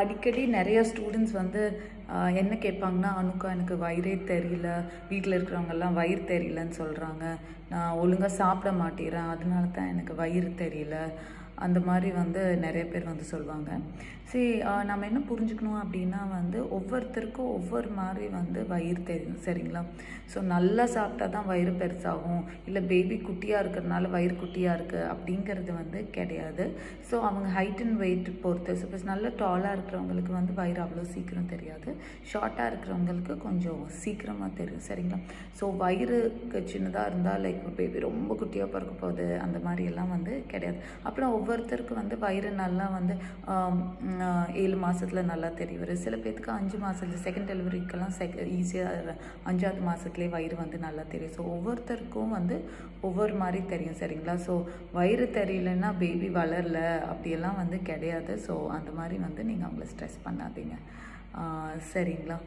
அடிக்கடி நிறைய ஸ்டூடெண்ட்ஸ் வந்து என்ன கேட்பாங்கன்னா அனுக்கா எனக்கு வயிறே தெரியல வீட்டில் இருக்கிறவங்கெல்லாம் வயிறு தெரியலன்னு சொல்கிறாங்க நான் ஒழுங்காக சாப்பிட மாட்டேறேன் அதனால தான் எனக்கு வயிறு தெரியல. அந்த மாதிரி வந்து நிறைய பேர் வந்து சொல்லுவாங்க சரி நம்ம என்ன புரிஞ்சுக்கணும் அப்படின்னா வந்து ஒவ்வொருத்தருக்கும் ஒவ்வொரு மாதிரி வந்து வயிறு தெரியும் சரிங்களா? ஸோ நல்லா சாப்பிட்டா தான் வயிறு பெருசாகும். இல்லை பேபி குட்டியாக இருக்கிறதுனால வயிறு குட்டியாக இருக்குது அப்படிங்கிறது வந்து கிடையாது. ஸோ அவங்க ஹைட் அண்ட் வெயிட் பொறுத்து சப்போஸ் நல்ல டாலாக இருக்கிறவங்களுக்கு வந்து வயிறு அவ்வளோ சீக்கிரம் தெரியாது. ஷார்ட்டாக இருக்கிறவங்களுக்கு கொஞ்சம் சீக்கிரமாக தெரியும் சரிங்களா? ஸோ வயிறுக்கு சின்னதாக இருந்தால் லைக் பேபி ரொம்ப குட்டியாக பிறக்க போகுது அந்த மாதிரி எல்லாம் வந்து கிடையாது. அப்புறம் ஒவ்வொருத்தருக்கு வந்து வயிறு நல்லா வந்து ஏழு மாதத்தில் நல்லா தெரிய வரும் சில பேர்த்துக்கு அஞ்சு மாதத்துல செகண்ட் டெலிவரிக்கெல்லாம் செக ஈஸியாக அஞ்சாவது மாதத்துலேயே வயிறு வந்து நல்லா தெரியும். ஸோ ஒவ்வொருத்தருக்கும் வந்து ஒவ்வொரு மாதிரி தெரியும் சரிங்களா? ஸோ வயிறு தெரியலன்னா பேபி வளரல அப்படியெல்லாம் வந்து கிடையாது. ஸோ அந்த மாதிரி வந்து நீங்கள் அவங்கள ஸ்ட்ரெஸ் பண்ணாதீங்க. சரிங்களா?